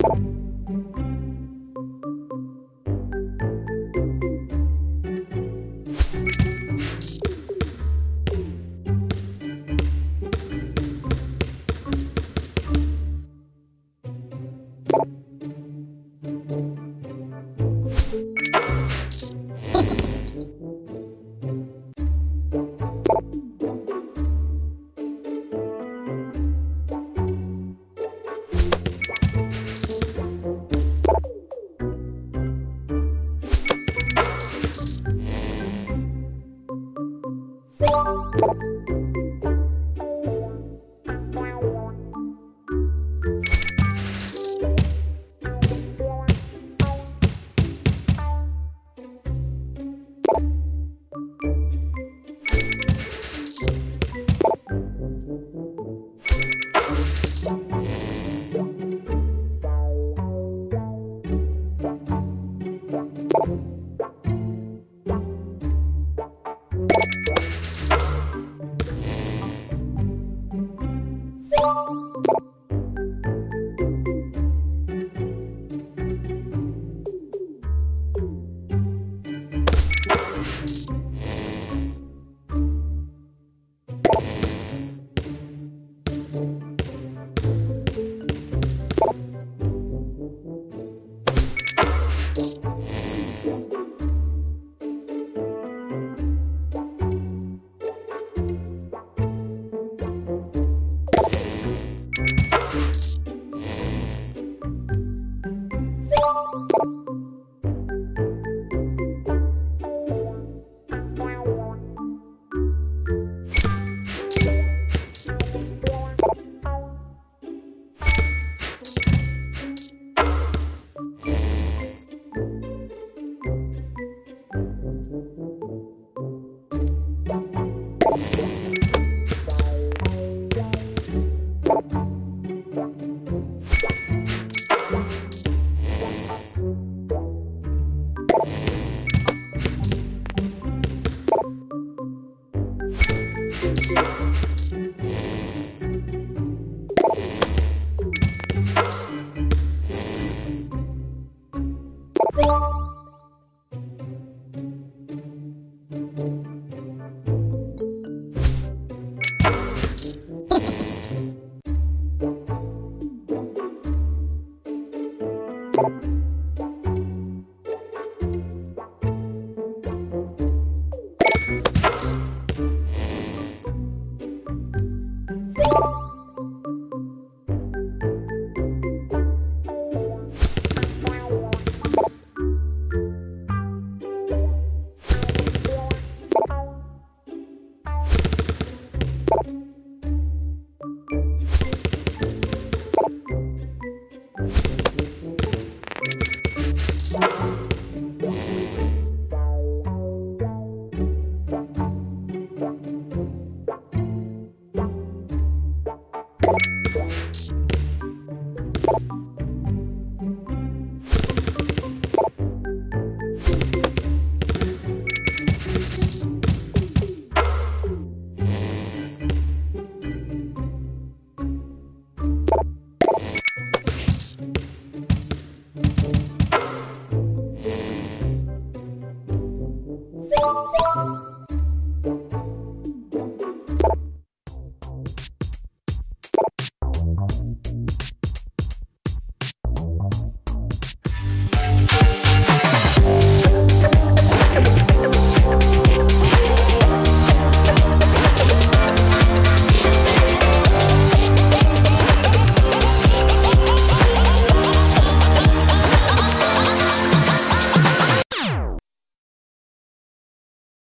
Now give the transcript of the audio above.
You you Gracias.